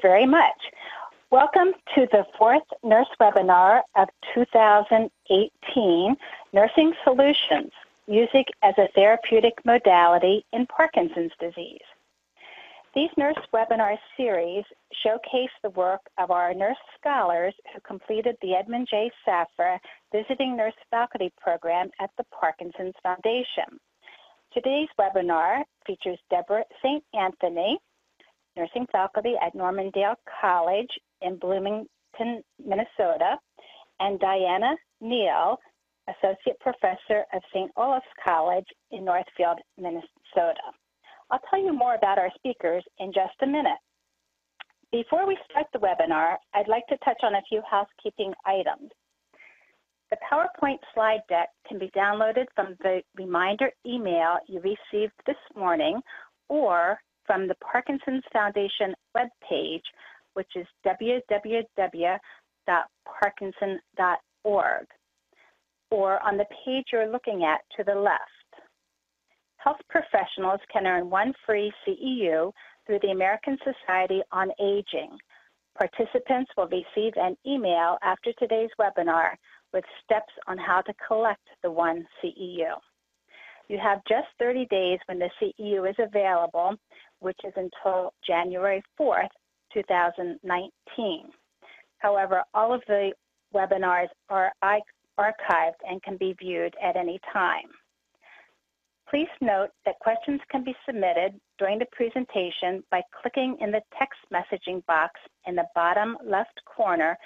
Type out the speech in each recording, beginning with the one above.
very much. Welcome to the fourth nurse webinar of 2018, Nursing Solutions, Music as a Therapeutic Modality in Parkinson's Disease. These nurse webinar series showcase the work of our nurse scholars who completed the Edmund J. Safra Visiting Nurse Faculty Program at the Parkinson's Foundation. Today's webinar features Deborah St. Anthony, nursing faculty at Normandale College in Bloomington, Minnesota, and Diana Neal, associate professor of St. Olaf's College in Northfield, Minnesota. I'll tell you more about our speakers in just a minute. Before we start the webinar, I'd like to touch on a few housekeeping items. The PowerPoint slide deck can be downloaded from the reminder email you received this morning or from the Parkinson's Foundation webpage, which is www.parkinson.org, or on the page you're looking at to the left. Health professionals can earn one free CEU through the American Society on Aging. Participants will receive an email after today's webinar with steps on how to collect the one CEU. You have just 30 days when the CEU is available, which is until January 4th, 2019. However, all of the webinars are archived and can be viewed at any time. Please note that questions can be submitted during the presentation by clicking in the text messaging box in the bottom left corner,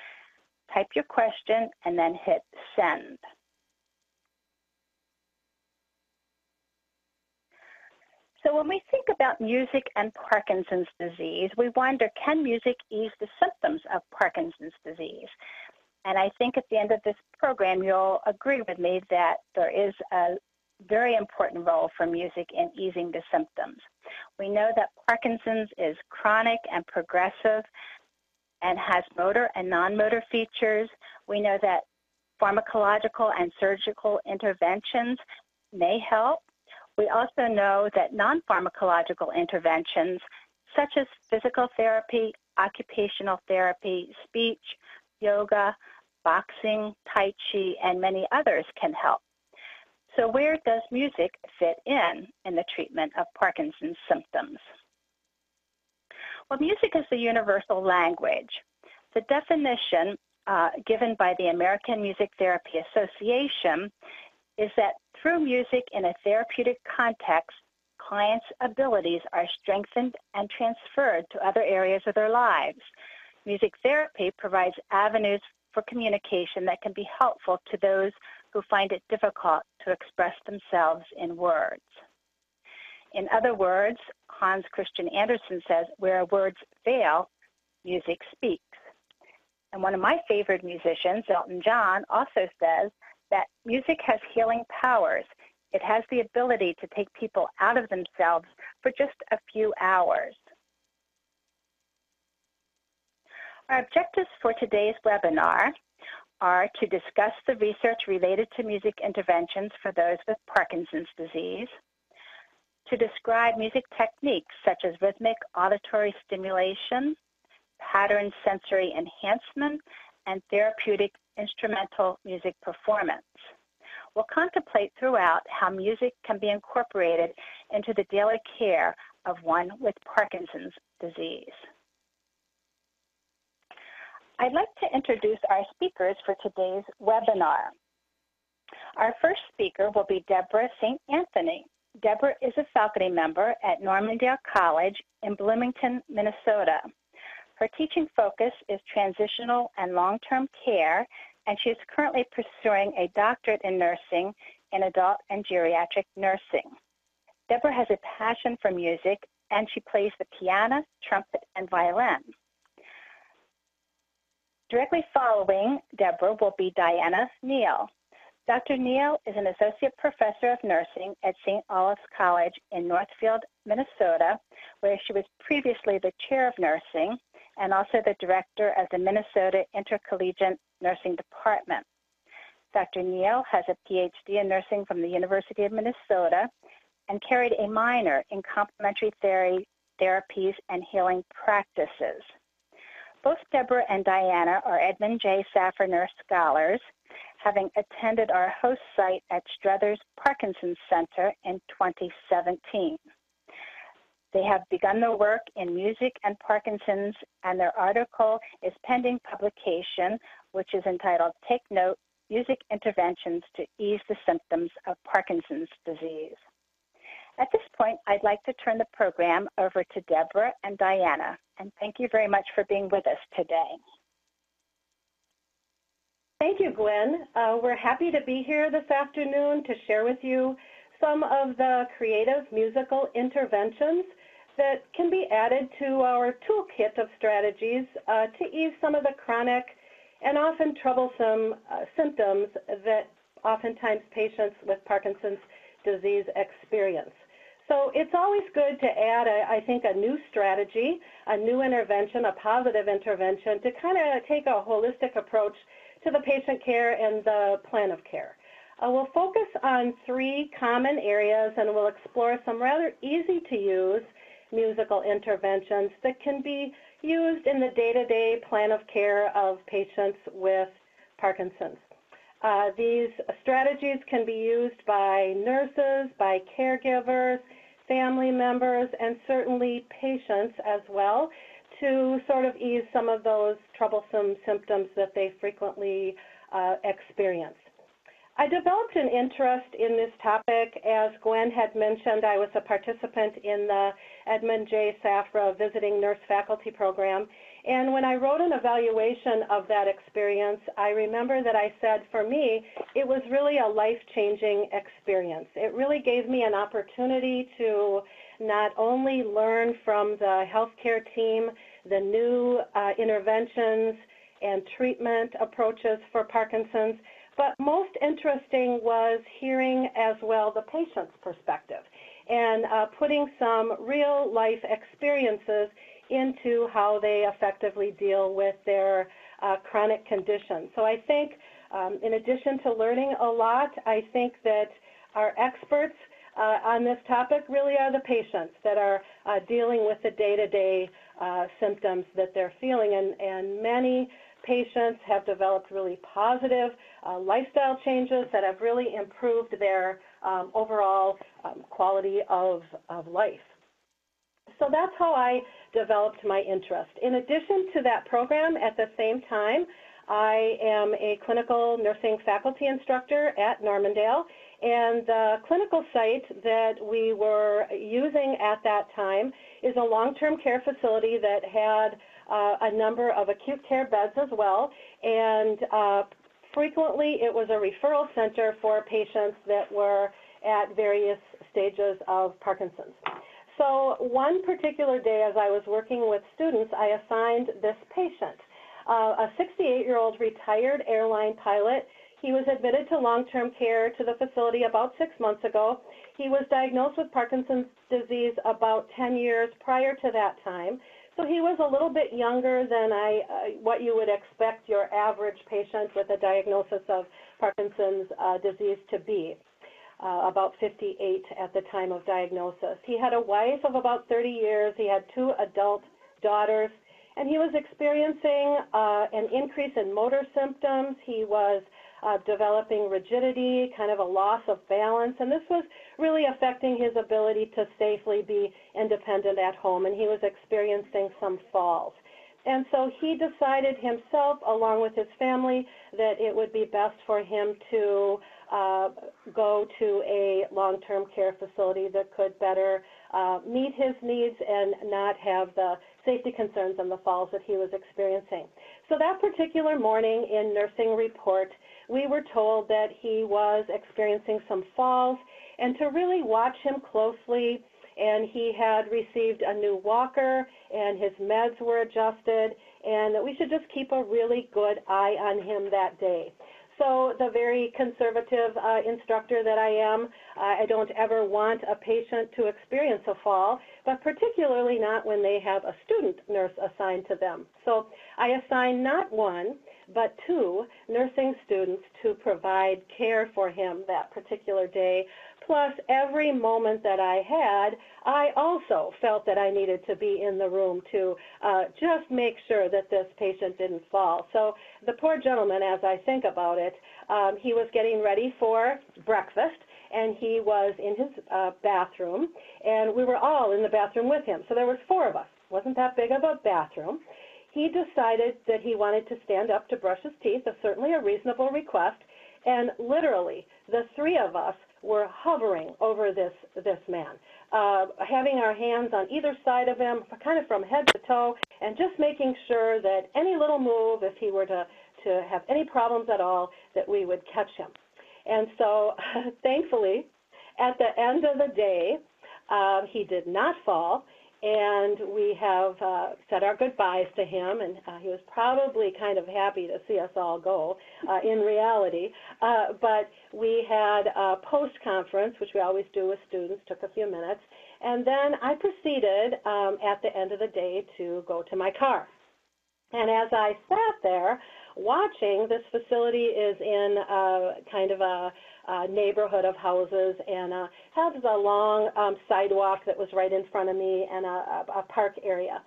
type your question, and then hit send. So when we think about music and Parkinson's disease, we wonder, can music ease the symptoms of Parkinson's disease? And I think at the end of this program, you'll agree with me that there is a very important role for music in easing the symptoms. We know that Parkinson's is chronic and progressive and has motor and non-motor features. We know that pharmacological and surgical interventions may help. We also know that non-pharmacological interventions such as physical therapy, occupational therapy, speech, yoga, boxing, tai chi, and many others can help. So where does music fit in in the treatment of Parkinson's symptoms? Well, music is the universal language. The definition uh, given by the American Music Therapy Association is that through music in a therapeutic context, clients' abilities are strengthened and transferred to other areas of their lives. Music therapy provides avenues for communication that can be helpful to those who find it difficult to express themselves in words. In other words, Hans Christian Andersen says, where words fail, music speaks. And one of my favorite musicians, Elton John, also says that music has healing powers. It has the ability to take people out of themselves for just a few hours. Our objectives for today's webinar are to discuss the research related to music interventions for those with Parkinson's disease, to describe music techniques such as rhythmic auditory stimulation, pattern sensory enhancement, and therapeutic instrumental music performance. We'll contemplate throughout how music can be incorporated into the daily care of one with Parkinson's disease. I'd like to introduce our speakers for today's webinar. Our first speaker will be Deborah St. Anthony. Deborah is a faculty member at Normandale College in Bloomington, Minnesota. Her teaching focus is transitional and long-term care, and she is currently pursuing a doctorate in nursing in adult and geriatric nursing. Deborah has a passion for music, and she plays the piano, trumpet, and violin. Directly following Deborah will be Diana Neal. Dr. Neal is an associate professor of nursing at St. Olaf's College in Northfield, Minnesota, where she was previously the chair of nursing and also the director of the Minnesota Intercollegiate Nursing Department. Dr. Neal has a PhD in nursing from the University of Minnesota and carried a minor in complementary therapies and healing practices. Both Deborah and Diana are Edmund J. Safra Nurse Scholars, having attended our host site at Struthers Parkinson's Center in 2017. They have begun their work in music and Parkinson's, and their article is pending publication, which is entitled Take Note Music Interventions to Ease the Symptoms of Parkinson's Disease. At this point, I'd like to turn the program over to Deborah and Diana, and thank you very much for being with us today. Thank you, Gwen. Uh, we're happy to be here this afternoon to share with you some of the creative musical interventions that can be added to our toolkit of strategies uh, to ease some of the chronic and often troublesome uh, symptoms that oftentimes patients with Parkinson's disease experience. So it's always good to add, a, I think, a new strategy, a new intervention, a positive intervention to kind of take a holistic approach to the patient care and the plan of care. Uh, we'll focus on three common areas and we'll explore some rather easy to use musical interventions that can be used in the day-to-day plan of care of patients with Parkinson's. Uh, these strategies can be used by nurses, by caregivers, family members, and certainly patients as well to sort of ease some of those troublesome symptoms that they frequently uh, experience. I developed an interest in this topic. As Gwen had mentioned, I was a participant in the Edmund J. Safra Visiting Nurse Faculty Program. And when I wrote an evaluation of that experience, I remember that I said for me, it was really a life-changing experience. It really gave me an opportunity to not only learn from the healthcare team the new uh, interventions and treatment approaches for Parkinson's, but most interesting was hearing as well the patient's perspective and uh, putting some real life experiences into how they effectively deal with their uh, chronic condition. So I think um, in addition to learning a lot, I think that our experts uh, on this topic really are the patients that are uh, dealing with the day-to-day -day, symptoms that they're feeling. And, and many patients have developed really positive uh, lifestyle changes that have really improved their um, overall um, quality of, of life. So that's how I developed my interest. In addition to that program, at the same time, I am a clinical nursing faculty instructor at Normandale, and the clinical site that we were using at that time is a long-term care facility that had a number of acute care beds as well, and uh, frequently it was a referral center for patients that were at various stages of Parkinson's. So one particular day as I was working with students, I assigned this patient, uh, a 68-year-old retired airline pilot. He was admitted to long-term care to the facility about six months ago. He was diagnosed with Parkinson's disease about 10 years prior to that time. So he was a little bit younger than I, uh, what you would expect your average patient with a diagnosis of Parkinson's uh, disease to be, uh, about 58 at the time of diagnosis. He had a wife of about 30 years. He had two adult daughters, and he was experiencing uh, an increase in motor symptoms. He was uh, developing rigidity, kind of a loss of balance, and this was really affecting his ability to safely be independent at home, and he was experiencing some falls. And so he decided himself, along with his family, that it would be best for him to uh, go to a long-term care facility that could better uh, meet his needs and not have the safety concerns and the falls that he was experiencing. So that particular morning in nursing report, we were told that he was experiencing some falls and to really watch him closely and he had received a new walker and his meds were adjusted and that we should just keep a really good eye on him that day. So the very conservative uh, instructor that I am, uh, I don't ever want a patient to experience a fall, but particularly not when they have a student nurse assigned to them. So I assign not one, but two nursing students to provide care for him that particular day Plus, every moment that I had, I also felt that I needed to be in the room to uh, just make sure that this patient didn't fall. So the poor gentleman, as I think about it, um, he was getting ready for breakfast and he was in his uh, bathroom, and we were all in the bathroom with him. So there was four of us. wasn't that big of a bathroom. He decided that he wanted to stand up to brush his teeth, a, certainly a reasonable request, and literally the three of us were hovering over this this man, uh, having our hands on either side of him, kind of from head to toe, and just making sure that any little move, if he were to to have any problems at all, that we would catch him. And so, thankfully, at the end of the day, uh, he did not fall and we have uh, said our goodbyes to him, and uh, he was probably kind of happy to see us all go uh, in reality. Uh, but we had a post conference, which we always do with students, took a few minutes, and then I proceeded um, at the end of the day to go to my car. And as I sat there watching, this facility is in uh, kind of a uh, neighborhood of houses and uh, has a long um, sidewalk that was right in front of me and a, a park area.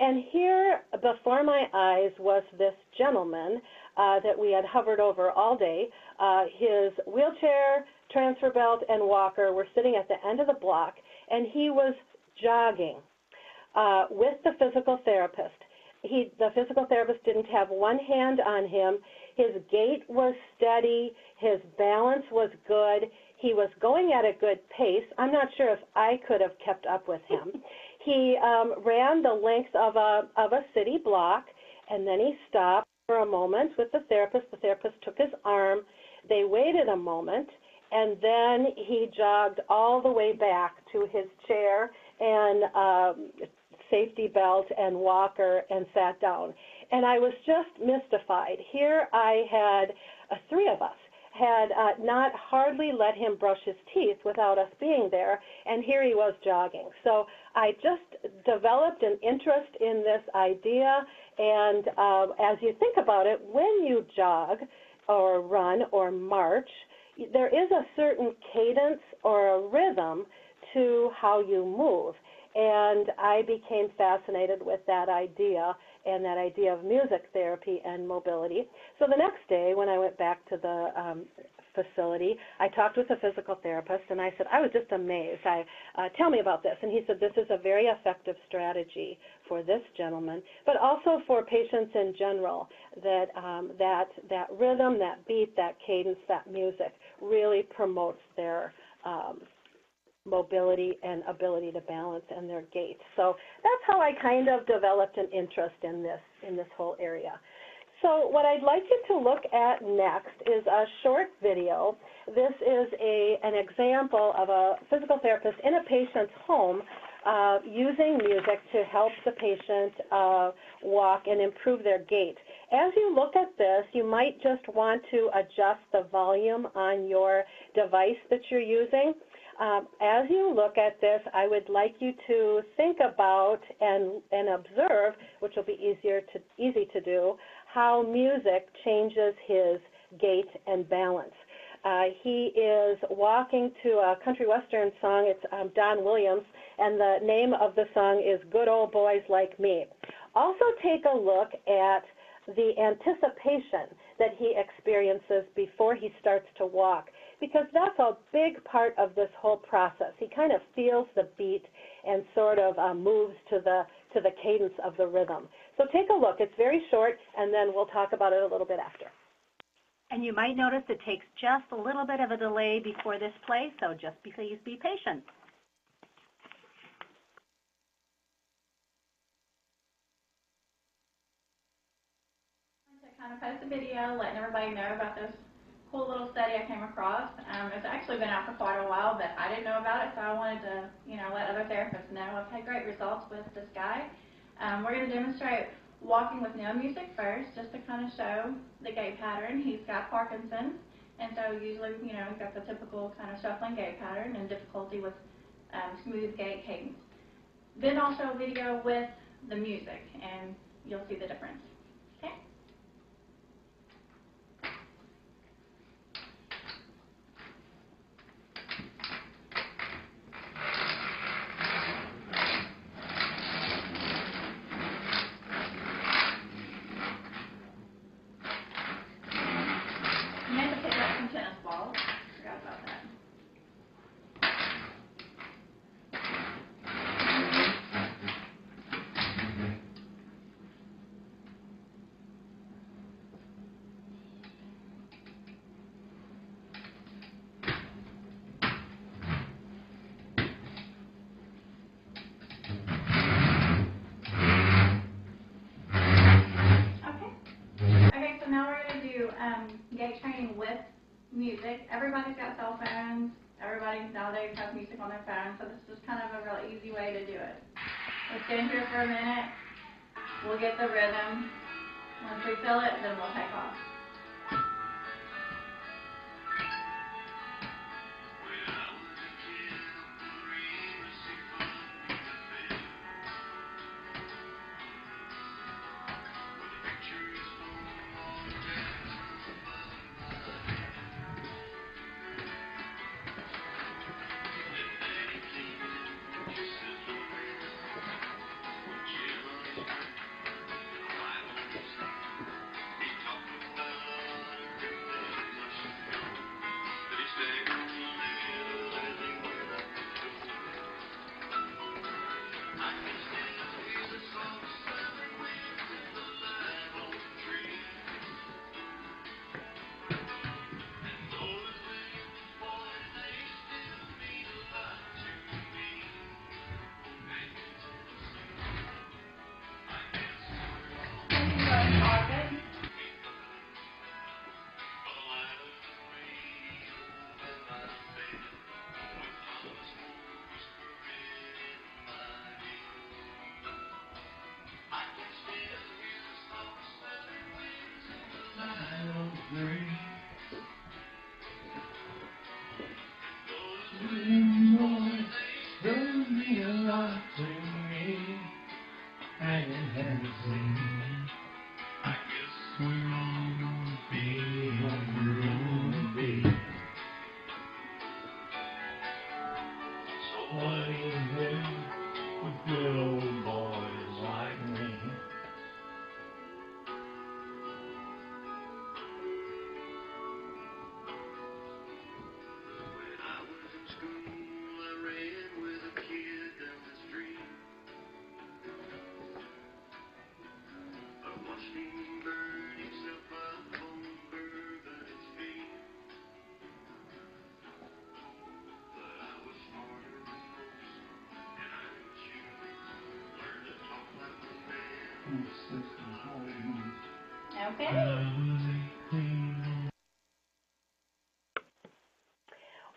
And here before my eyes was this gentleman uh, that we had hovered over all day. Uh, his wheelchair, transfer belt, and walker were sitting at the end of the block, and he was jogging uh, with the physical therapist. He, the physical therapist didn't have one hand on him. His gait was steady. His balance was good. He was going at a good pace. I'm not sure if I could have kept up with him. He um, ran the length of a, of a city block, and then he stopped for a moment with the therapist. The therapist took his arm. They waited a moment, and then he jogged all the way back to his chair and um, safety belt and walker and sat down. And I was just mystified. Here I had uh, three of us had uh, not hardly let him brush his teeth without us being there, and here he was jogging. So I just developed an interest in this idea, and uh, as you think about it, when you jog or run or march, there is a certain cadence or a rhythm to how you move. And I became fascinated with that idea and that idea of music therapy and mobility. So the next day, when I went back to the um, facility, I talked with a physical therapist, and I said, I was just amazed. I uh, tell me about this, and he said this is a very effective strategy for this gentleman, but also for patients in general. That um, that that rhythm, that beat, that cadence, that music really promotes their um, mobility and ability to balance and their gait. So that's how I kind of developed an interest in this in this whole area. So what I'd like you to look at next is a short video. This is a, an example of a physical therapist in a patient's home uh, using music to help the patient uh, walk and improve their gait. As you look at this, you might just want to adjust the volume on your device that you're using. Um, as you look at this, I would like you to think about and, and observe, which will be easier to, easy to do, how music changes his gait and balance. Uh, he is walking to a country western song. It's um, Don Williams, and the name of the song is Good Old Boys Like Me. Also, take a look at the anticipation that he experiences before he starts to walk because that's a big part of this whole process. He kind of feels the beat and sort of uh, moves to the to the cadence of the rhythm. So take a look. It's very short, and then we'll talk about it a little bit after. And you might notice it takes just a little bit of a delay before this plays, so just please be patient. to kind of post a video letting everybody know about this cool little study I came across. Um, it's actually been out for quite a while, but I didn't know about it, so I wanted to, you know, let other therapists know. I've had great results with this guy. Um, we're going to demonstrate walking with no music first, just to kind of show the gait pattern. He's got Parkinson's, and so usually, you know, he's got the typical kind of shuffling gait pattern and difficulty with um, smooth gait cadence. Then I'll show a video with the music, and you'll see the difference. Um, gait training with music. Everybody's got cell phones. Everybody nowadays has music on their phone, so this is kind of a real easy way to do it. We'll stand here for a minute. We'll get the rhythm. Once we feel it, then we'll take off. Okay.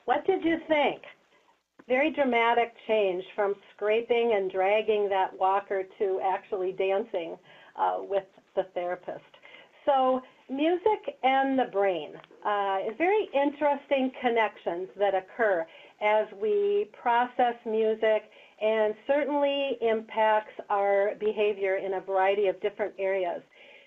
What did you think? Very dramatic change from scraping and dragging that walker to actually dancing uh, with the therapist. So music and the brain uh, is very interesting connections that occur as we process music and certainly impacts our behavior in a variety of different areas.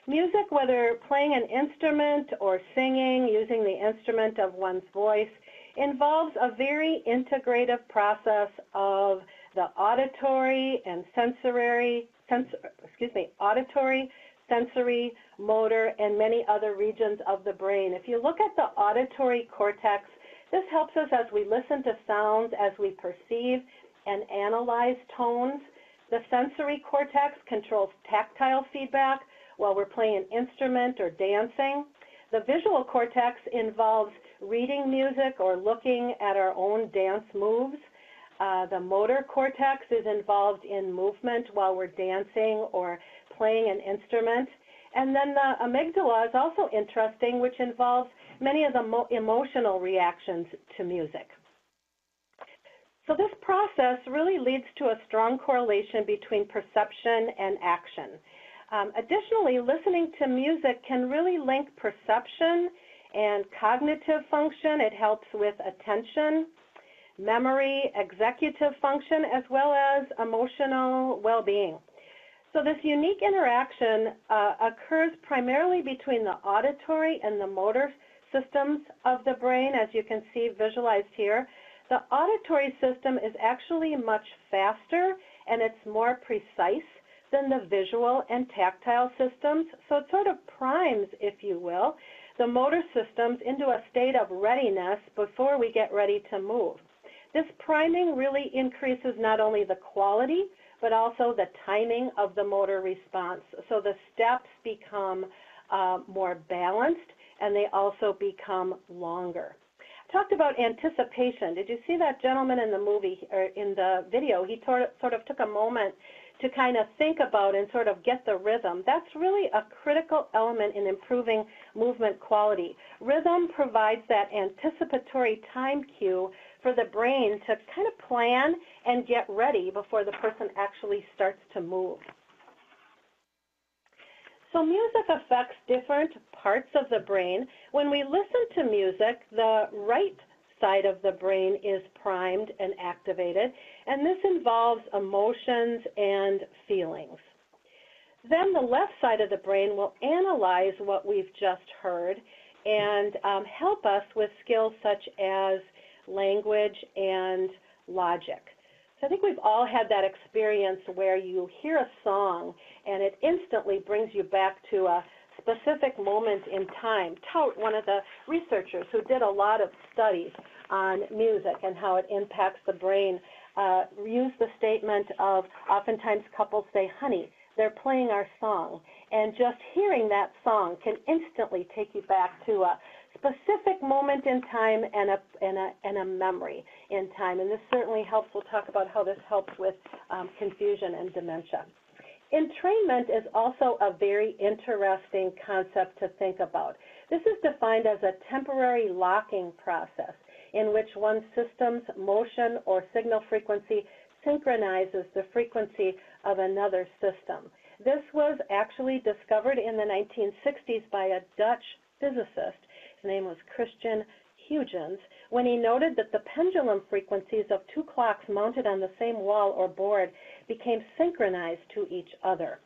Music, whether playing an instrument or singing, using the instrument of one's voice, involves a very integrative process of the auditory and sensory, sens excuse me, auditory, sensory, motor, and many other regions of the brain. If you look at the auditory cortex, this helps us as we listen to sounds, as we perceive and analyze tones. The sensory cortex controls tactile feedback while we're playing an instrument or dancing. The visual cortex involves reading music or looking at our own dance moves. Uh, the motor cortex is involved in movement while we're dancing or playing an instrument. And then the amygdala is also interesting, which involves many of the emotional reactions to music. So this process really leads to a strong correlation between perception and action. Um, additionally, listening to music can really link perception and cognitive function. It helps with attention, memory, executive function, as well as emotional well-being. So this unique interaction uh, occurs primarily between the auditory and the motor systems of the brain, as you can see visualized here. The auditory system is actually much faster and it's more precise than the visual and tactile systems. So it sort of primes, if you will, the motor systems into a state of readiness before we get ready to move. This priming really increases not only the quality, but also the timing of the motor response. So the steps become uh, more balanced and they also become longer. Talked about anticipation. Did you see that gentleman in the movie or in the video? He sort of took a moment to kind of think about and sort of get the rhythm. That's really a critical element in improving movement quality. Rhythm provides that anticipatory time cue for the brain to kind of plan and get ready before the person actually starts to move. So music affects different parts of the brain. When we listen to music, the right side of the brain is primed and activated, and this involves emotions and feelings. Then the left side of the brain will analyze what we've just heard and um, help us with skills such as language and logic. So I think we've all had that experience where you hear a song and it instantly brings you back to a specific moment in time. Thaut, one of the researchers who did a lot of studies on music and how it impacts the brain, uh, used the statement of oftentimes couples say, honey, they're playing our song. And just hearing that song can instantly take you back to a specific moment in time and a, and a, and a memory in time. And this certainly helps. We'll talk about how this helps with um, confusion and dementia. Entrainment is also a very interesting concept to think about. This is defined as a temporary locking process in which one system's motion or signal frequency synchronizes the frequency of another system. This was actually discovered in the 1960s by a Dutch physicist name was Christian Huygens, when he noted that the pendulum frequencies of two clocks mounted on the same wall or board became synchronized to each other.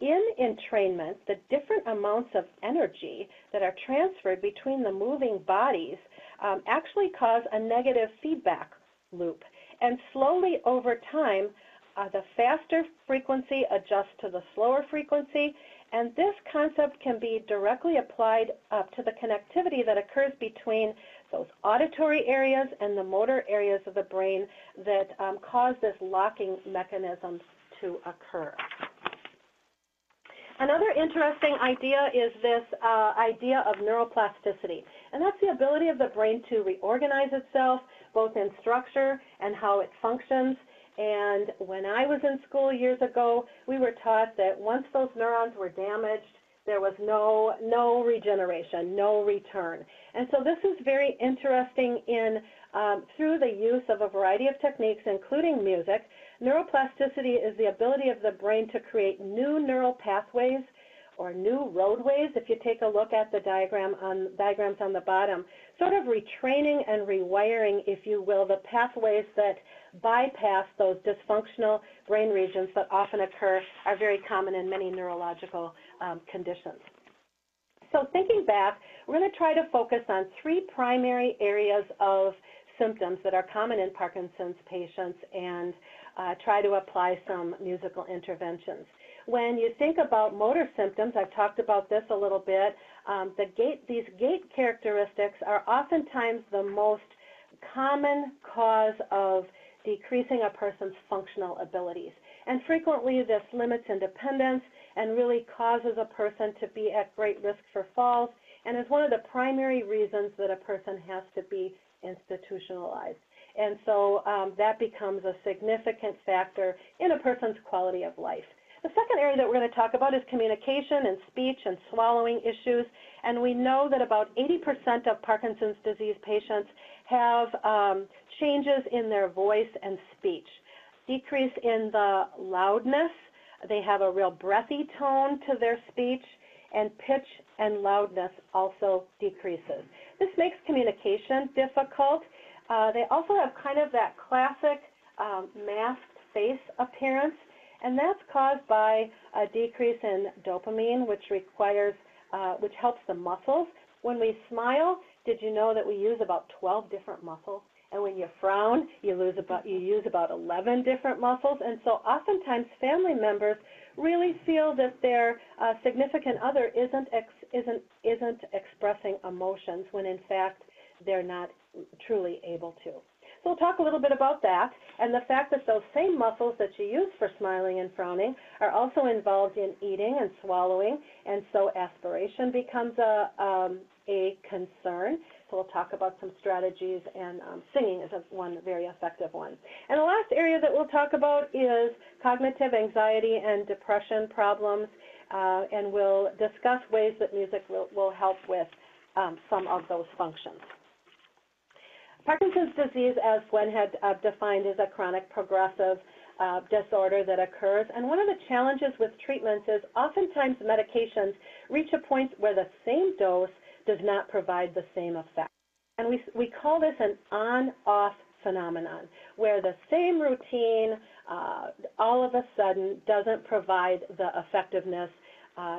In entrainment, the different amounts of energy that are transferred between the moving bodies um, actually cause a negative feedback loop. And slowly over time, uh, the faster frequency adjusts to the slower frequency, and this concept can be directly applied uh, to the connectivity that occurs between those auditory areas and the motor areas of the brain that um, cause this locking mechanism to occur. Another interesting idea is this uh, idea of neuroplasticity, and that's the ability of the brain to reorganize itself, both in structure and how it functions. And when I was in school years ago, we were taught that once those neurons were damaged, there was no, no regeneration, no return. And so this is very interesting in um, through the use of a variety of techniques, including music. Neuroplasticity is the ability of the brain to create new neural pathways or new roadways, if you take a look at the diagram on, diagrams on the bottom, sort of retraining and rewiring, if you will, the pathways that bypass those dysfunctional brain regions that often occur, are very common in many neurological um, conditions. So thinking back, we're going to try to focus on three primary areas of symptoms that are common in Parkinson's patients and uh, try to apply some musical interventions. When you think about motor symptoms, I've talked about this a little bit, um, the gait, these gait characteristics are oftentimes the most common cause of decreasing a person's functional abilities. And frequently this limits independence and really causes a person to be at great risk for falls and is one of the primary reasons that a person has to be institutionalized. And so um, that becomes a significant factor in a person's quality of life. The second area that we're going to talk about is communication and speech and swallowing issues. And we know that about 80% of Parkinson's disease patients have um, changes in their voice and speech. Decrease in the loudness, they have a real breathy tone to their speech, and pitch and loudness also decreases. This makes communication difficult. Uh, they also have kind of that classic um, masked face appearance and that's caused by a decrease in dopamine, which requires, uh, which helps the muscles. When we smile, did you know that we use about 12 different muscles? And when you frown, you lose about you use about 11 different muscles. And so oftentimes family members really feel that their uh, significant other isn't ex, isn't isn't expressing emotions when in fact they're not truly able to. So we'll talk a little bit about that and the fact that those same muscles that you use for smiling and frowning are also involved in eating and swallowing, and so aspiration becomes a, um, a concern. So we'll talk about some strategies, and um, singing is a, one very effective one. And the last area that we'll talk about is cognitive anxiety and depression problems, uh, and we'll discuss ways that music will, will help with um, some of those functions. Parkinson's disease, as Gwen had uh, defined, is a chronic progressive uh, disorder that occurs. And one of the challenges with treatments is oftentimes medications reach a point where the same dose does not provide the same effect. And we, we call this an on-off phenomenon, where the same routine uh, all of a sudden doesn't provide the effectiveness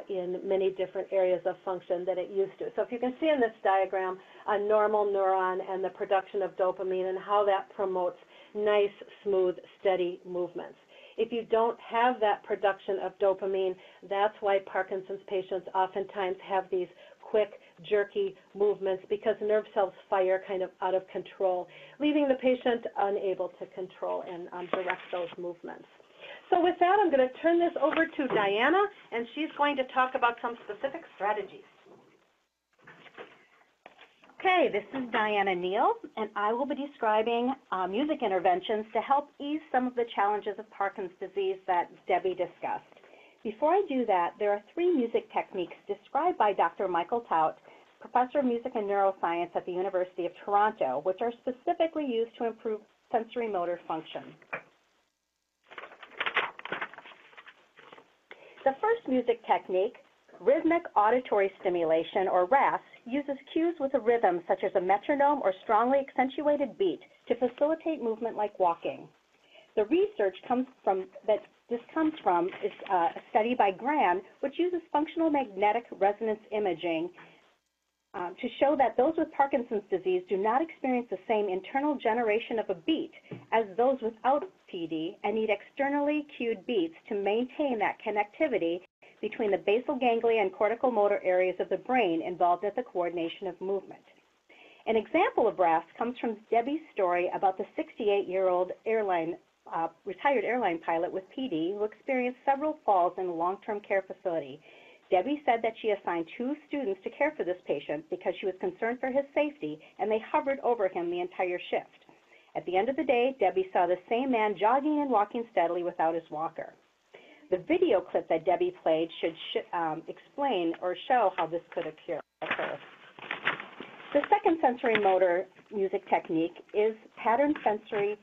in many different areas of function that it used to. So if you can see in this diagram a normal neuron and the production of dopamine and how that promotes nice, smooth, steady movements. If you don't have that production of dopamine, that's why Parkinson's patients oftentimes have these quick, jerky movements because nerve cells fire kind of out of control, leaving the patient unable to control and um, direct those movements. So with that, I'm going to turn this over to Diana, and she's going to talk about some specific strategies. Okay, this is Diana Neal, and I will be describing uh, music interventions to help ease some of the challenges of Parkinson's disease that Debbie discussed. Before I do that, there are three music techniques described by Dr. Michael Thaut, professor of music and neuroscience at the University of Toronto, which are specifically used to improve sensory motor function. The first music technique, rhythmic auditory stimulation, or RAS, uses cues with a rhythm such as a metronome or strongly accentuated beat to facilitate movement like walking. The research comes from that this comes from is uh, a study by Grahn, which uses functional magnetic resonance imaging um, to show that those with Parkinson's disease do not experience the same internal generation of a beat as those without PD and need externally cued beats to maintain that connectivity between the basal ganglia and cortical motor areas of the brain involved at the coordination of movement. An example of RAS comes from Debbie's story about the 68-year-old airline uh, retired airline pilot with PD who experienced several falls in a long-term care facility. Debbie said that she assigned two students to care for this patient because she was concerned for his safety, and they hovered over him the entire shift. At the end of the day, Debbie saw the same man jogging and walking steadily without his walker. The video clip that Debbie played should sh um, explain or show how this could occur. The second sensory motor music technique is pattern sensory.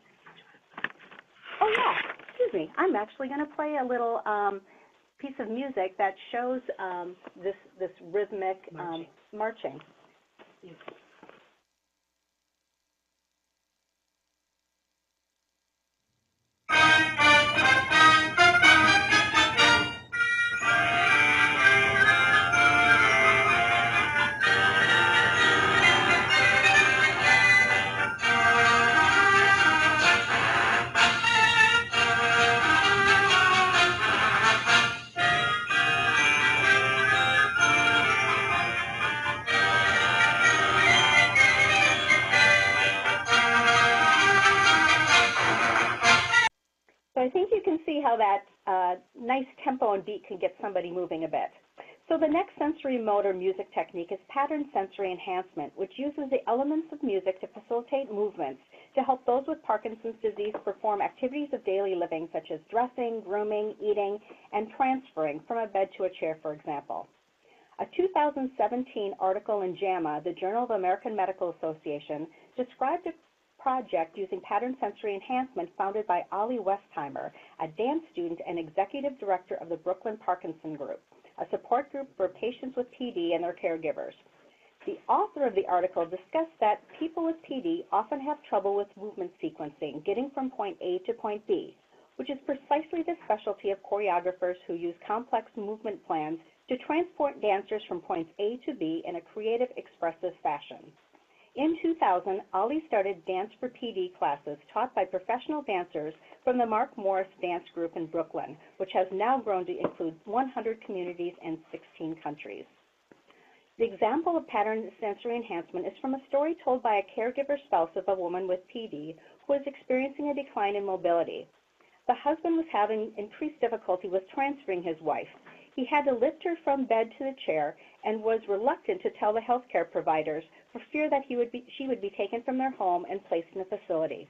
Oh yeah, excuse me. I'm actually going to play a little um, piece of music that shows um, this this rhythmic um, marching. marching. Moving a bit. So the next sensory motor music technique is pattern sensory enhancement, which uses the elements of music to facilitate movements to help those with Parkinson's disease perform activities of daily living such as dressing, grooming, eating, and transferring from a bed to a chair, for example. A 2017 article in JAMA, the Journal of American Medical Association, described a project using pattern sensory enhancement founded by Olie Westheimer, a dance student and executive director of the Brooklyn Parkinson Group, a support group for patients with PD and their caregivers. The author of the article discussed that people with PD often have trouble with movement sequencing, getting from point A to point B, which is precisely the specialty of choreographers who use complex movement plans to transport dancers from points A to B in a creative, expressive fashion. In 2000, Olie started Dance for PD classes taught by professional dancers from the Mark Morris Dance Group in Brooklyn, which has now grown to include 100 communities and 16 countries. The example of pattern sensory enhancement is from a story told by a caregiver spouse of a woman with PD who is experiencing a decline in mobility. the husband was having increased difficulty with transferring his wife. He had to lift her from bed to the chair and was reluctant to tell the healthcare providers for fear that he would be, she would be taken from their home and placed in a facility.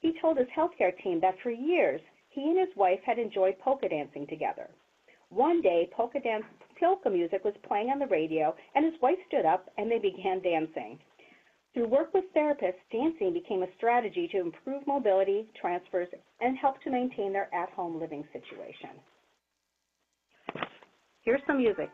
He told his healthcare team that for years he and his wife had enjoyed polka dancing together. One day, polka dance polka music was playing on the radio, and his wife stood up and they began dancing. Through work with therapists, dancing became a strategy to improve mobility, transfers, and help to maintain their at-home living situation. Here's some music.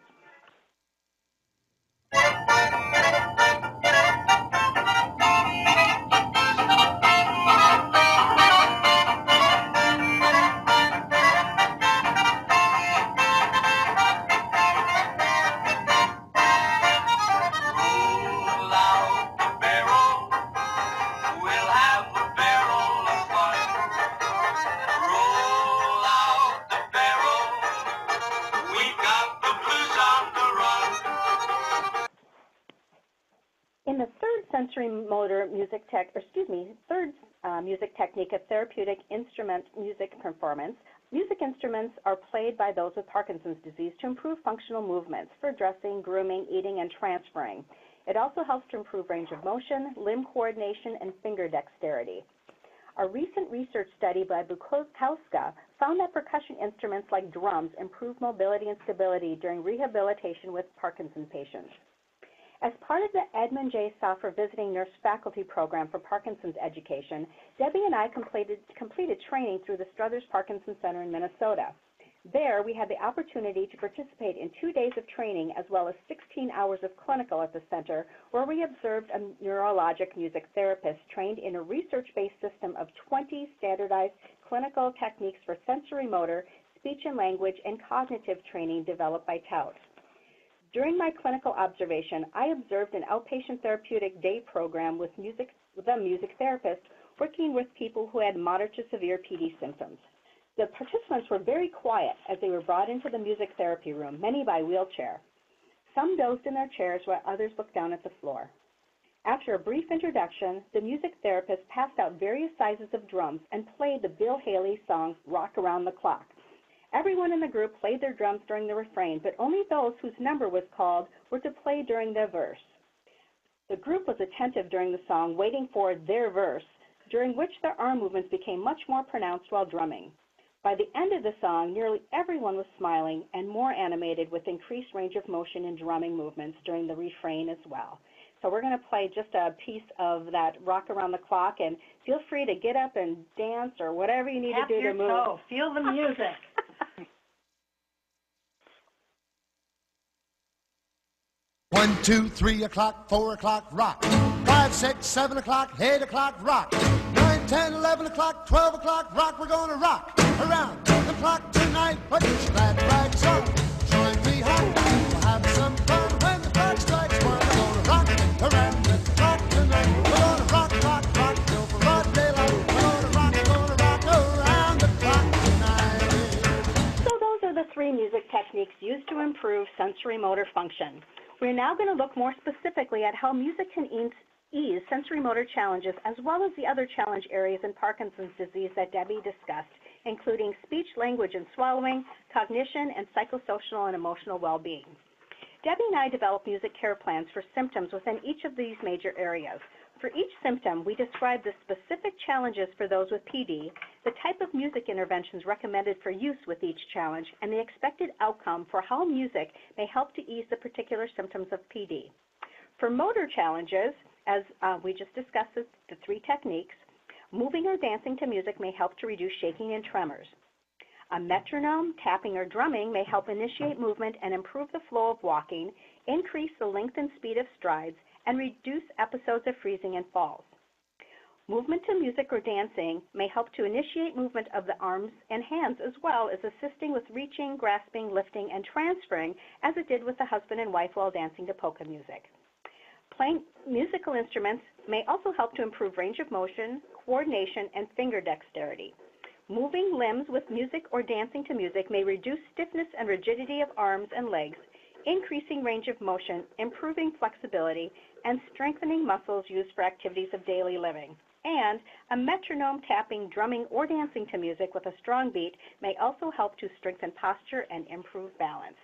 Performance, music instruments are played by those with Parkinson's disease to improve functional movements for dressing, grooming, eating, and transferring. It also helps to improve range of motion, limb coordination, and finger dexterity. A recent research study by Bukowska found that percussion instruments like drums improve mobility and stability during rehabilitation with Parkinson patients. As part of the Edmund J. Safra Visiting Nurse Faculty Program for Parkinson's Education, Debbie and I completed, completed training through the Struthers Parkinson Center in Minnesota. There, we had the opportunity to participate in two days of training as well as 16 hours of clinical at the center, where we observed a neurologic music therapist trained in a research-based system of 20 standardized clinical techniques for sensory motor, speech and language, and cognitive training developed by Thaut. During my clinical observation, I observed an outpatient therapeutic day program with music, with a music therapist working with people who had moderate to severe PD symptoms. The participants were very quiet as they were brought into the music therapy room, many by wheelchair. Some dozed in their chairs while others looked down at the floor. After a brief introduction, the music therapist passed out various sizes of drums and played the Bill Haley song Rock Around the Clock. Everyone in the group played their drums during the refrain, but only those whose number was called were to play during the verse. The group was attentive during the song, waiting for their verse, during which their arm movements became much more pronounced while drumming. By the end of the song, nearly everyone was smiling and more animated with increased range of motion and drumming movements during the refrain as well. So we're going to play just a piece of that rock around the clock and feel free to get up and dance or whatever you need Tap to do your to move. toe. Feel the music. One, two, three o'clock, four o'clock, rock. Five, six, seven o'clock, eight o'clock, rock. Nine, ten, eleven o'clock, twelve o'clock, rock. We're gonna rock around the clock tonight. Put your glad rags on. Join me home. We'll have some fun when the clock strikes one. We're gonna rock around the clock tonight. We're gonna rock, rock, rock till broad daylight. We're gonna rock, gonna rock around the clock tonight. So those are the three music techniques used to improve sensory motor function. We're now going to look more specifically at how music can ease, ease sensory motor challenges as well as the other challenge areas in Parkinson's disease that Debbie discussed, including speech, language, and swallowing, cognition, and psychosocial and emotional well-being. Debbie and I develop music care plans for symptoms within each of these major areas. For each symptom, we describe the specific challenges for those with PD, the type of music interventions recommended for use with each challenge, and the expected outcome for how music may help to ease the particular symptoms of PD. For motor challenges, as uh, we just discussed the, three techniques, moving or dancing to music may help to reduce shaking and tremors. A metronome, tapping, or drumming may help initiate movement and improve the flow of walking, increase the length and speed of strides, and reduce episodes of freezing and falls. Movement to music or dancing may help to initiate movement of the arms and hands as well as assisting with reaching, grasping, lifting, and transferring as it did with the husband and wife while dancing to polka music. Playing musical instruments may also help to improve range of motion, coordination, and finger dexterity. Moving limbs with music or dancing to music may reduce stiffness and rigidity of arms and legs, increasing range of motion, improving flexibility, and strengthening muscles used for activities of daily living. And a metronome tapping, drumming, or dancing to music with a strong beat may also help to strengthen posture and improve balance.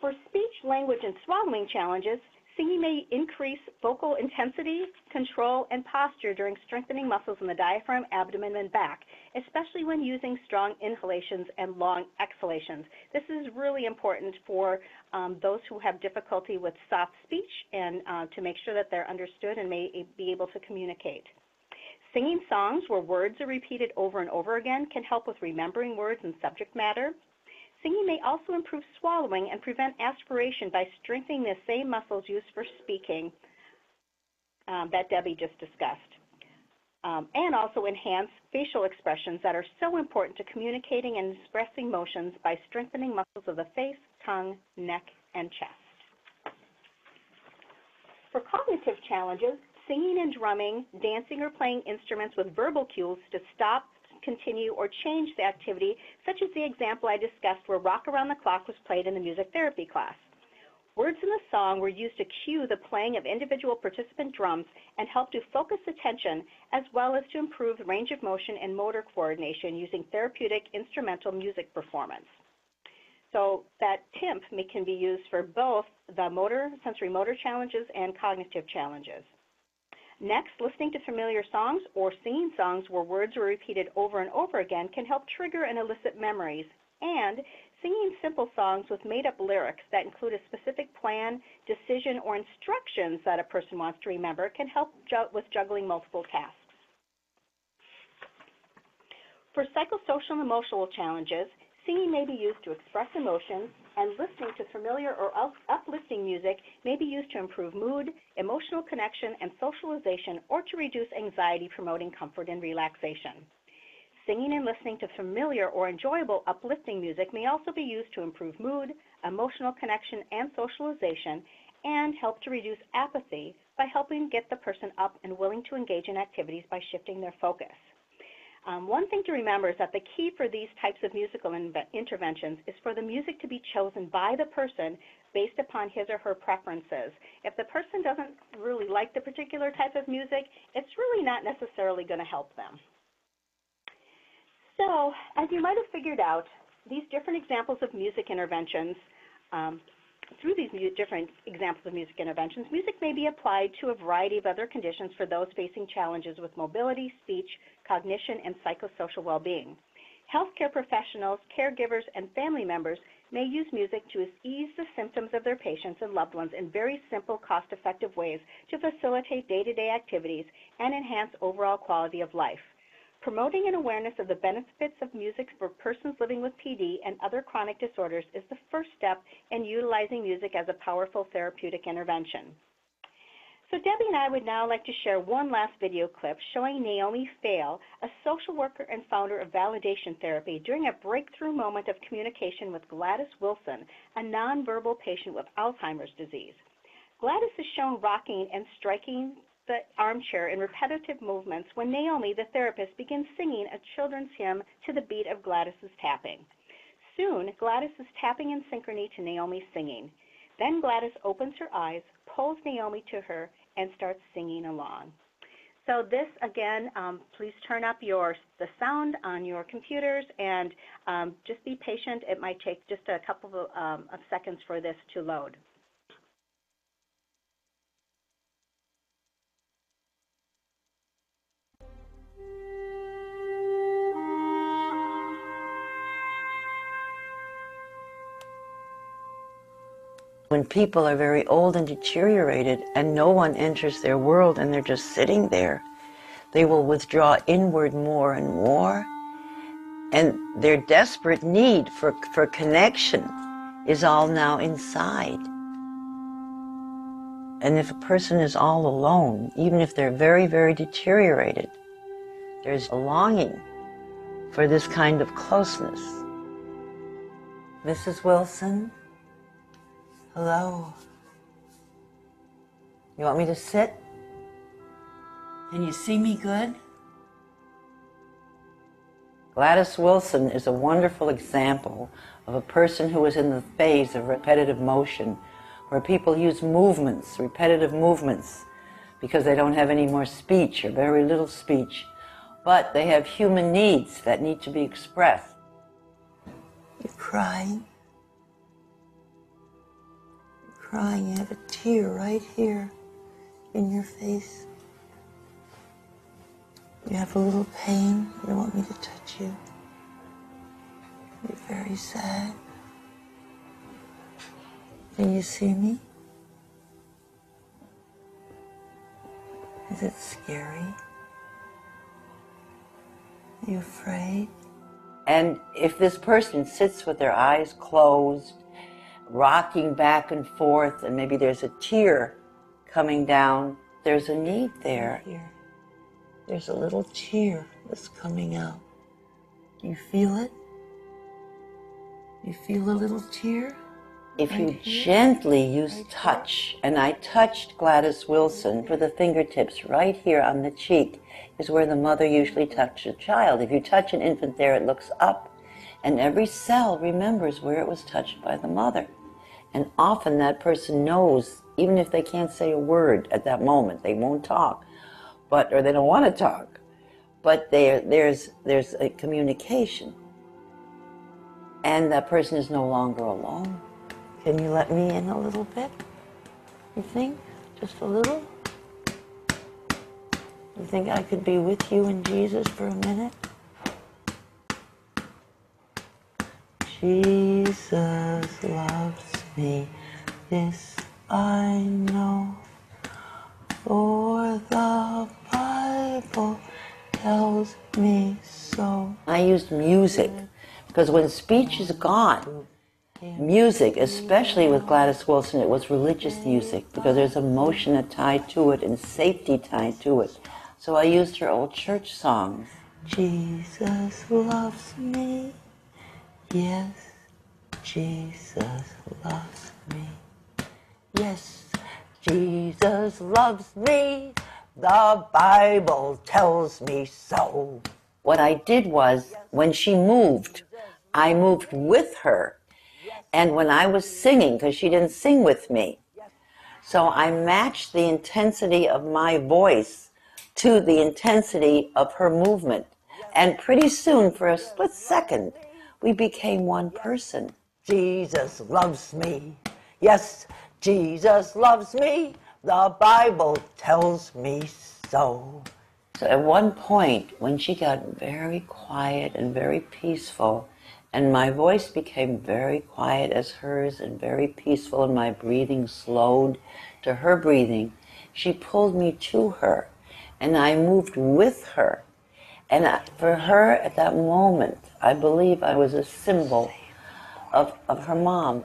For speech, language, and swallowing challenges, singing may increase vocal intensity, control, and posture during strengthening muscles in the diaphragm, abdomen, and back, especially when using strong inhalations and long exhalations. This is really important for um, those who have difficulty with soft speech and uh, to make sure that they're understood and may be able to communicate. Singing songs where words are repeated over and over again can help with remembering words and subject matter. Singing may also improve swallowing and prevent aspiration by strengthening the same muscles used for speaking um, that Debbie just discussed. Um, and also enhance facial expressions that are so important to communicating and expressing motions by strengthening muscles of the face, tongue, neck, and chest. For cognitive challenges, singing and drumming, dancing or playing instruments with verbal cues to stop, continue, or change the activity, such as the example I discussed where Rock Around the Clock was played in the music therapy class. Words in the song were used to cue the playing of individual participant drums and help to focus attention as well as to improve range of motion and motor coordination using therapeutic instrumental music performance. So that TIMP can be used for both the motor, sensory motor challenges and cognitive challenges. Next, listening to familiar songs or singing songs where words are repeated over and over again can help trigger and elicit memories. And singing simple songs with made up lyrics that include a specific plan, decision, or instructions that a person wants to remember can help ju with juggling multiple tasks. For psychosocial and emotional challenges, Singing may be used to express emotions, and listening to familiar or uplifting music may be used to improve mood, emotional connection, and socialization, or to reduce anxiety, promoting comfort and relaxation. Singing and listening to familiar or enjoyable uplifting music may also be used to improve mood, emotional connection, and socialization, and help to reduce apathy by helping get the person up and willing to engage in activities by shifting their focus. Um, one thing to remember is that the key for these types of musical interventions is for the music to be chosen by the person based upon his or her preferences. If the person doesn't really like the particular type of music, it's really not necessarily going to help them. So, as you might have figured out, these different examples of music interventions um, through these different examples of music interventions, music may be applied to a variety of other conditions for those facing challenges with mobility, speech, cognition, and psychosocial well-being. Healthcare professionals, caregivers, and family members may use music to ease the symptoms of their patients and loved ones in very simple, cost-effective ways to facilitate day-to-day -day activities and enhance overall quality of life. Promoting an awareness of the benefits of music for persons living with PD and other chronic disorders is the first step in utilizing music as a powerful therapeutic intervention. So Debbie and I would now like to share one last video clip showing Naomi Feil, a social worker and founder of validation therapy, during a breakthrough moment of communication with Gladys Wilson, a nonverbal patient with Alzheimer's disease. Gladys is shown rocking and striking the armchair in repetitive movements when Naomi, the therapist, begins singing a children's hymn to the beat of Gladys's tapping. Soon, Gladys is tapping in synchrony to Naomi's singing. Then Gladys opens her eyes, pulls Naomi to her, and starts singing along. So this, again, um, please turn up your the sound on your computers and um, just be patient. It might take just a couple of, um, of seconds for this to load. When people are very old and deteriorated and no one enters their world and they're just sitting there, they will withdraw inward more and more. And their desperate need for, for connection is all now inside. And if a person is all alone, even if they're very, very deteriorated, there's a longing for this kind of closeness. Mrs. Wilson? Hello. You want me to sit? Can you see me good? Gladys Wilson is a wonderful example of a person who is in the phase of repetitive motion, where people use movements, repetitive movements, because they don't have any more speech or very little speech, but they have human needs that need to be expressed. You're crying. Crying. You have a tear right here in your face. You have a little pain. You want me to touch you. You're very sad. Can you see me? Is it scary? Are you afraid? And if this person sits with their eyes closed, rocking back and forth, and maybe there's a tear coming down, there's a need there. Here. There's a little tear that's coming out. Do you feel it? You feel a little tear? If you gently use touch, and I touched Gladys Wilson for the fingertips right here on the cheek, is where the mother usually touches a child. If you touch an infant there, it looks up, and every cell remembers where it was touched by the mother. And often that person knows, even if they can't say a word at that moment, they won't talk, but or they don't want to talk, but there, there's there's a communication, and that person is no longer alone. Can you let me in a little bit? You think? Just a little? You think I could be with you and Jesus for a minute? Jesus loves me, this I know, for the Bible tells me so. I used music because when speech is gone, music, especially with Gladys Wilson, it was religious music because there's emotion tied to it and safety tied to it. So I used her old church songs. Jesus loves me. Yes, Jesus loves me. Yes, Jesus loves me. The Bible tells me so. What I did was, when she moved, I moved with her and when I was singing, because she didn't sing with me, so I matched the intensity of my voice to the intensity of her movement. And pretty soon, for a split second, we became one person. Jesus loves me. Yes, Jesus loves me. The Bible tells me so. So at one point, when she got very quiet and very peaceful, and my voice became very quiet as hers and very peaceful, and my breathing slowed to her breathing. She pulled me to her, and I moved with her. And for her at that moment, I believe I was a symbol of, of her mom.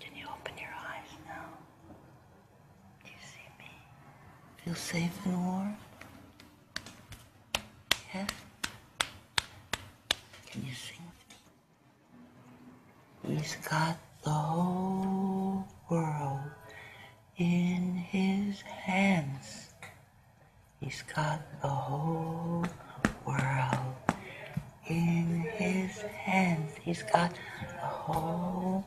Can you open your eyes now? Do you see me? Feel safe and warm? Yes? Can you sing with me? He's got the whole world in his hands. He's got the whole world in his hands. He's got the whole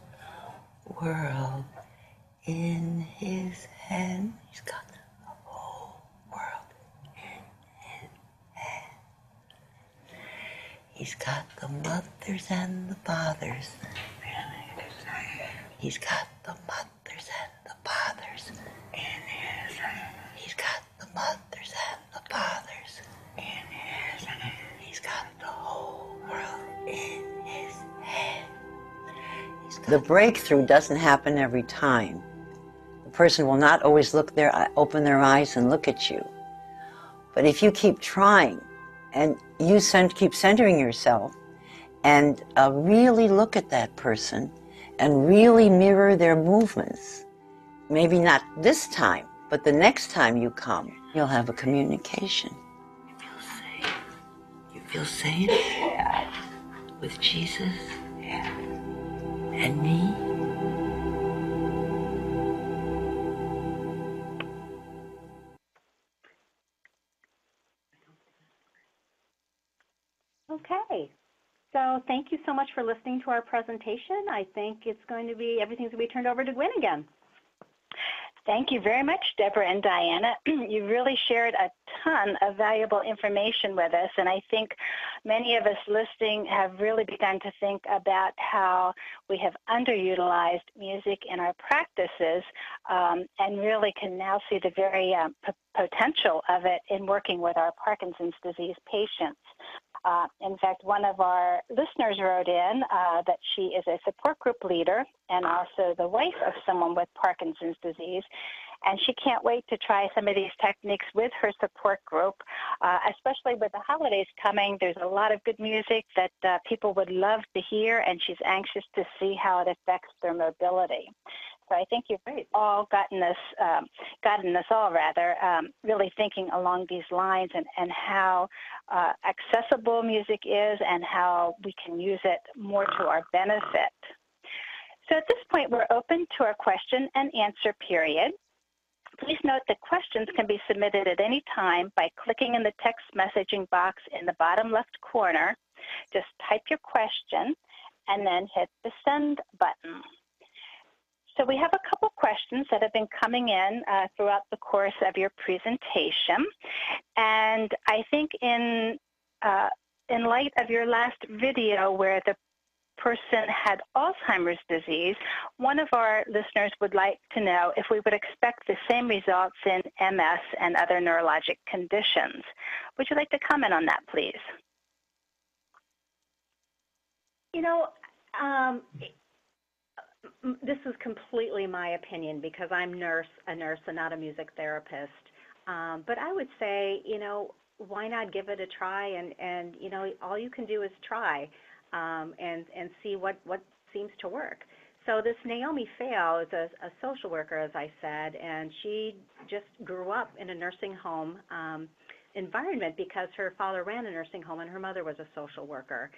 world in his hands. He's got the whole world in his hands. He's got the mothers and the fathers. He's got the mothers and the fathers in his hand. He's got the mothers and the fathers The breakthrough doesn't happen every time. The person will not always look their open their eyes and look at you. But if you keep trying and you send, keep centering yourself and uh, really look at that person and really mirror their movements. Maybe not this time, but the next time you come, you'll have a communication. You feel safe. You feel safe? Yeah. With Jesus? And me? Okay. So thank you so much for listening to our presentation. I think it's going to be, everything's going to be turned over to Gwen again. Thank you very much, Deborah and Diana. you really shared a ton of valuable information with us, and I think many of us listening have really begun to think about how we have underutilized music in our practices um, and really can now see the very um, p- potential of it in working with our Parkinson's disease patients. Uh, in fact, one of our listeners wrote in uh, that she is a support group leader and also the wife of someone with Parkinson's disease. And she can't wait to try some of these techniques with her support group, uh, especially with the holidays coming. There's a lot of good music that uh, people would love to hear, and she's anxious to see how it affects their mobility. So I think you've all gotten us, um, gotten us all rather, um, really thinking along these lines and, and how uh, accessible music is and how we can use it more to our benefit. So at this point, we're open to our question and answer period. Please note that questions can be submitted at any time by clicking in the text messaging box in the bottom left corner. Just type your question and then hit the send button. So we have a couple questions that have been coming in uh, throughout the course of your presentation. And I think in, uh, in light of your last video where the person had Alzheimer's disease, one of our listeners would like to know if we would expect the same results in MS and other neurologic conditions. Would you like to comment on that, please? You know, um, this is completely my opinion because I'm nurse, a nurse and not a music therapist. Um, but I would say, you know, why not give it a try? And, and you know, all you can do is try um, and, and see what, what seems to work. So this Naomi Feil is a, a social worker, as I said, and she just grew up in a nursing home um, environment because her father ran a nursing home and her mother was a social worker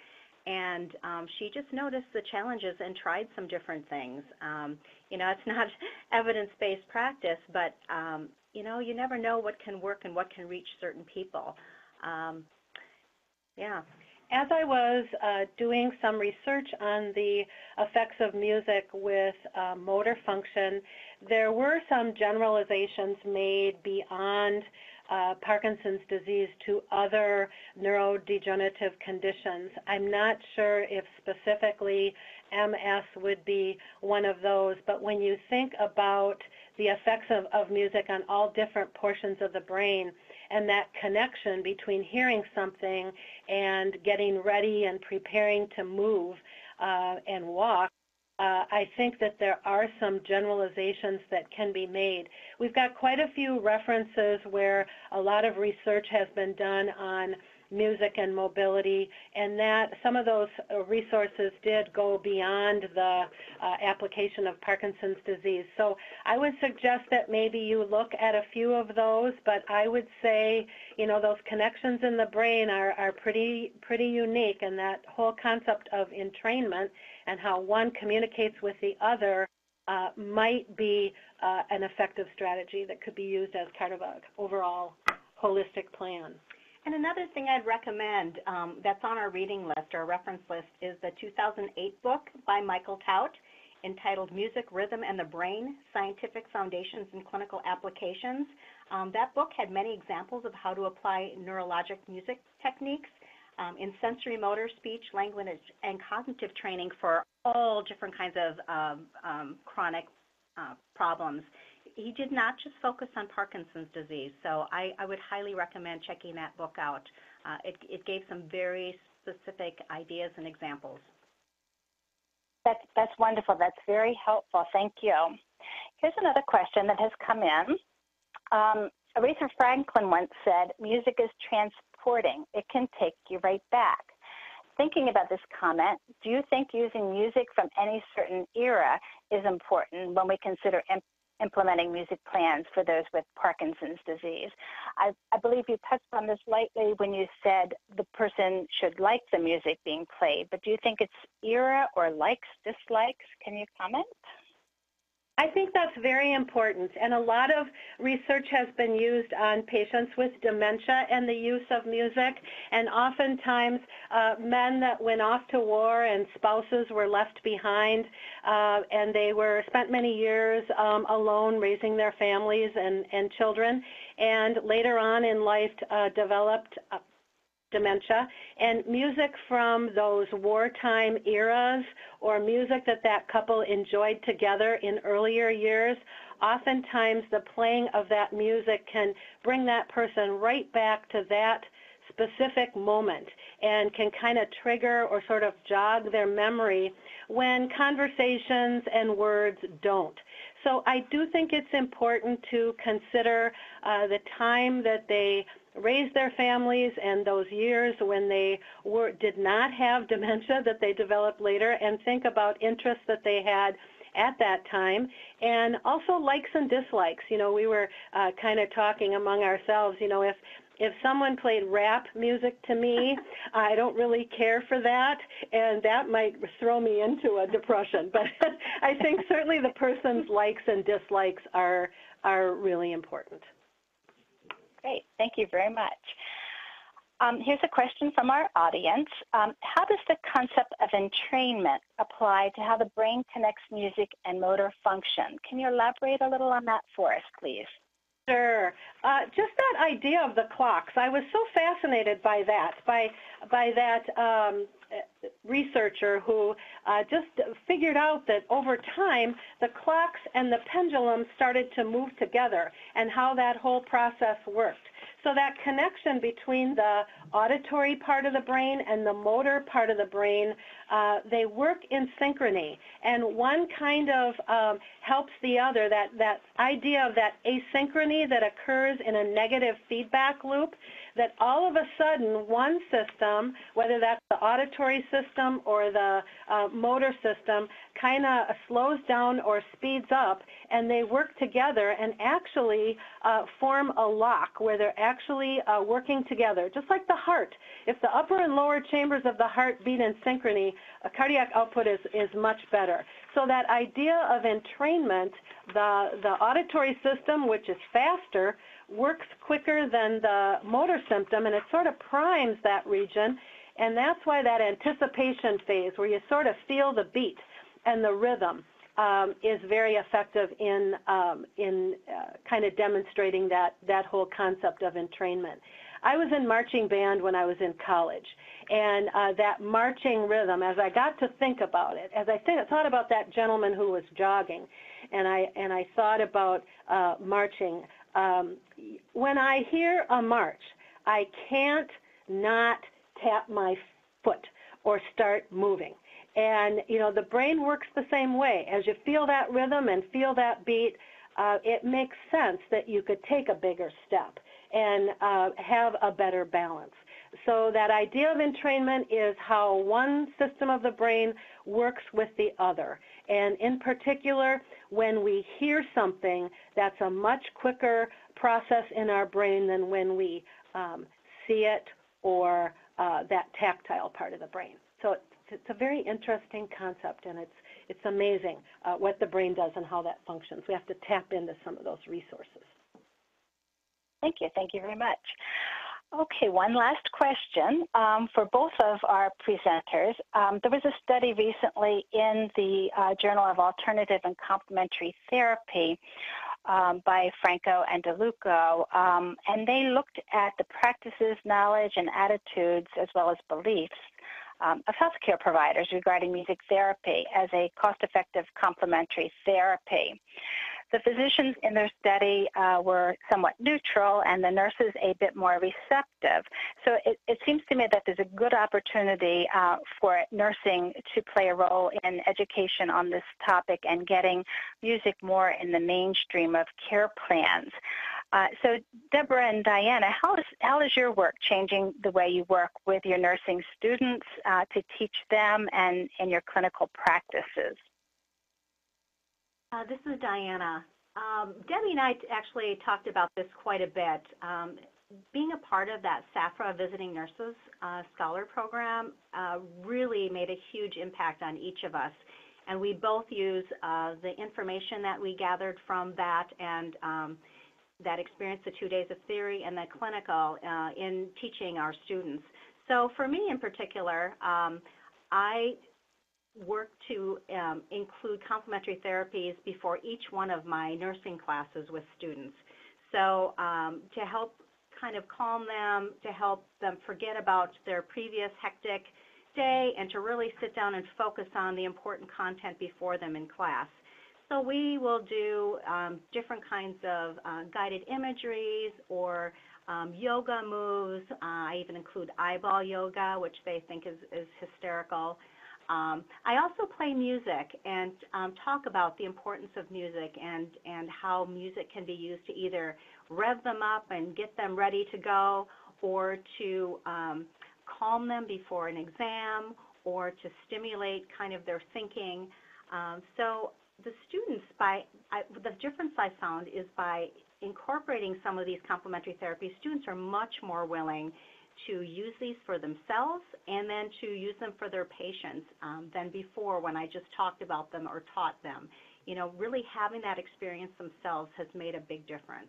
and um, she just noticed the challenges and tried some different things. Um, you know, it's not evidence-based practice, but um, you know, you never know what can work and what can reach certain people. Um, yeah. As I was uh, doing some research on the effects of music with uh, motor function, there were some generalizations made beyond uh, Parkinson's disease to other neurodegenerative conditions. I'm not sure if specifically MS would be one of those, but when you think about the effects of, of music on all different portions of the brain and that connection between hearing something and getting ready and preparing to move uh, and walk, uh, I think that there are some generalizations that can be made. We've got quite a few references where a lot of research has been done on music and mobility, and that some of those uh, resources did go beyond the uh, application of Parkinson's disease. So I would suggest that maybe you look at a few of those, but I would say, you know, those connections in the brain are, are pretty pretty unique, and that whole concept of entrainment and how one communicates with the other uh, might be uh, an effective strategy that could be used as part of an overall holistic plan. And another thing I'd recommend um, that's on our reading list or reference list is the 2008 book by Michael Thaut entitled Music, Rhythm, and the Brain, Scientific Foundations and Clinical Applications. Um, that book had many examples of how to apply neurologic music techniques in sensory motor, speech, language, and cognitive training for all different kinds of um, um, chronic uh, problems. He did not just focus on Parkinson's disease, so I, I would highly recommend checking that book out. Uh, it, it gave some very specific ideas and examples. That's, that's wonderful. That's very helpful. Thank you. Here's another question that has come in. Um, Aretha Franklin once said, music is trans It can take you right back. Thinking about this comment, do you think using music from any certain era is important when we consider imp- implementing music plans for those with Parkinson's disease? I, I believe you touched on this lightly when you said the person should like the music being played, but do you think it's era or likes, dislikes? Can you comment? I think that's very important, and a lot of research has been used on patients with dementia and the use of music, and oftentimes uh, men that went off to war and spouses were left behind, uh, and they were spent many years um, alone raising their families and, and children, and later on in life uh, developed uh, dementia and music from those wartime eras or music that that couple enjoyed together in earlier years oftentimes the playing of that music can bring that person right back to that specific moment and can kind of trigger or sort of jog their memory when conversations and words don't. So I do think it's important to consider uh, the time that they raised their families and those years when they were, did not have dementia that they developed later and think about interests that they had at that time and also likes and dislikes. You know we were uh, kind of talking among ourselves you know if if someone played rap music to me i don't really care for that and that might throw me into a depression. But i think certainly the person's likes and dislikes are are really important Great, thank you very much. Um, here's a question from our audience. Um, how does the concept of entrainment apply to how the brain connects music and motor function? Can you elaborate a little on that for us, please? Sure. Uh, just that idea of the clocks. I was so fascinated by that, by by that um, researcher who uh, just figured out that over time the clocks and the pendulum started to move together and how that whole process worked. So that connection between the auditory part of the brain and the motor part of the brain, uh, they work in synchrony. And one kind of um, helps the other, that, that idea of that asynchrony that occurs in a negative feedback loop, that all of a sudden one system, whether that's the auditory system or the uh, motor system, kind of slows down or speeds up, and they work together and actually uh, form a lock where they're actually uh, working together, just like the heart. If the upper and lower chambers of the heart beat in synchrony, a cardiac output is, is much better. So that idea of entrainment, the, the auditory system, which is faster, works quicker than the motor symptom, and it sort of primes that region. And that's why that anticipation phase, where you sort of feel the beat and the rhythm, um, is very effective in um, in uh, kind of demonstrating that that whole concept of entrainment. I was in marching band when I was in college, and uh, that marching rhythm. As I got to think about it, as I th- thought about that gentleman who was jogging, and I and I thought about uh, marching. Um, when I hear a march, I can't not tap my foot or start moving. And you know the brain works the same way. As you feel that rhythm and feel that beat, uh, it makes sense that you could take a bigger step and uh, have a better balance. So that idea of entrainment is how one system of the brain works with the other. And in particular, when we hear something, that's a much quicker process in our brain than when we um, see it or uh, that tactile part of the brain. So it's, it's a very interesting concept, and it's it's amazing uh, what the brain does and how that functions. We have to tap into some of those resources. Thank you. Thank you very much. Okay, one last question um, for both of our presenters. Um, there was a study recently in the uh, Journal of Alternative and Complementary Therapy um, by Franco and DeLuco, um, and they looked at the practices, knowledge, and attitudes, as well as beliefs um, of healthcare providers regarding music therapy as a cost-effective complementary therapy. The physicians in their study uh, were somewhat neutral and the nurses a bit more receptive. So it, it seems to me that there's a good opportunity uh, for nursing to play a role in education on this topic and getting music more in the mainstream of care plans. Uh, so, Deborah and Diana, how is, how is your work changing the way you work with your nursing students uh, to teach them and in your clinical practices? Uh, this is Diana. Um, Debbie and I actually talked about this quite a bit. Um, being a part of that SAFRA Visiting Nurses uh, Scholar Program uh, really made a huge impact on each of us. and we both use uh, the information that we gathered from that and um, that experience, the two days of theory and the clinical, uh, in teaching our students. So for me in particular, um, I work to um, include complementary therapies before each one of my nursing classes with students. So um, to help kind of calm them, to help them forget about their previous hectic day, and to really sit down and focus on the important content before them in class. So we will do um, different kinds of uh, guided imageries or um, yoga moves. Uh, I even include eyeball yoga, which they think is, is hysterical. Um, I also play music and um, talk about the importance of music and, and how music can be used to either rev them up and get them ready to go or to um, calm them before an exam or to stimulate kind of their thinking. Um, so the students, by I, the difference I found is by incorporating some of these complementary therapies, students are much more willing to use these for themselves and then to use them for their patients um, than before when I just talked about them or taught them. You know, really having that experience themselves has made a big difference.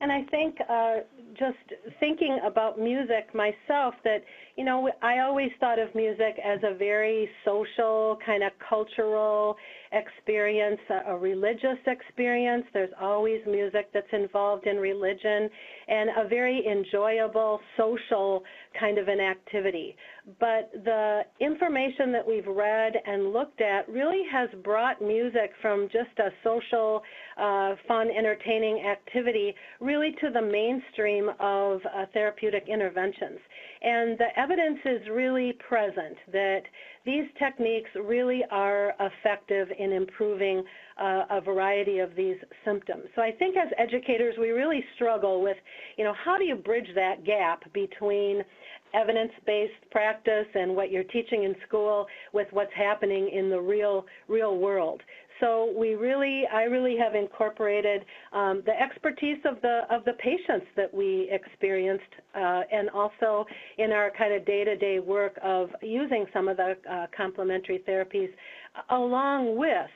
And I think uh, just thinking about music myself, that, you know, I always thought of music as a very social, kind of cultural experience, a religious experience. There's always music that's involved in religion, and a very enjoyable social kind of an activity. But the information that we've read and looked at really has brought music from just a social, uh, fun, entertaining activity really to the mainstream of uh, therapeutic interventions. And the evidence is really present that these techniques really are effective in improving uh, a variety of these symptoms. So I think as educators, we really struggle with, you know, how do you bridge that gap between evidence-based practice and what you're teaching in school with what's happening in the real real world. So we really, I really have incorporated um, the expertise of the of the patients that we experienced, uh, and also in our kind of day-to-day work of using some of the uh, complementary therapies, along with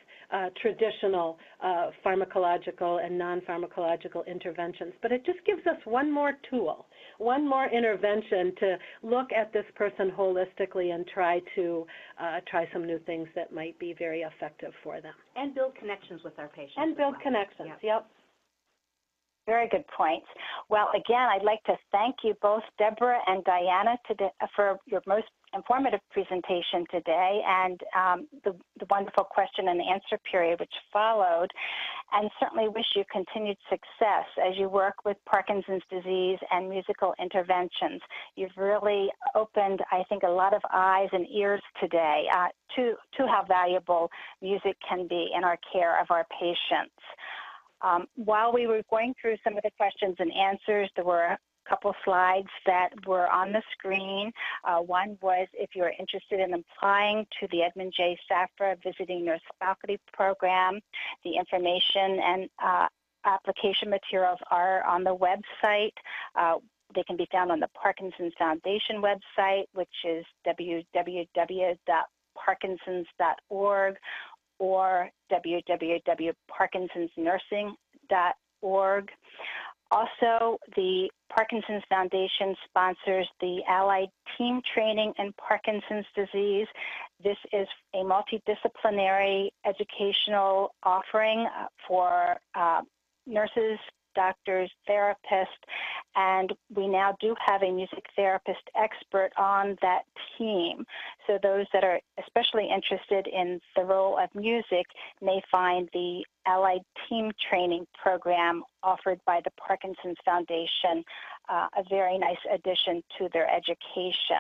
traditional uh, pharmacological and non-pharmacological interventions. But it just gives us one more tool, one more intervention to look at this person holistically and try to uh, try some new things that might be very effective for them. And build connections with our patients. And build well. connections, yep. yep. Very good points. Well, again, I'd like to thank you both, Deborah and Diana, today, for your most informative presentation today and um, the, the, wonderful question and answer period which followed. And certainly wish you continued success as you work with Parkinson's disease and musical interventions. You've really opened, I think, a lot of eyes and ears today uh, to, to how valuable music can be in our care of our patients. Um, while we were going through some of the questions and answers, there were a couple slides that were on the screen. Uh, one was if you're interested in applying to the Edmund J. Safra Visiting Nurse Faculty Program, the information and uh, application materials are on the website. Uh, they can be found on the Parkinson's Foundation website, which is www.parkinsons.org or www.parkinsonsnursing.org. Also, the Parkinson's Foundation sponsors the Allied Team Training in Parkinson's Disease. This is a multidisciplinary educational offering uh, for uh, nurses, doctors, therapists, and we now do have a music therapist expert on that team. So those that are especially interested in the role of music may find the Allied Team Training Program offered by the Parkinson's Foundation uh, a very nice addition to their education.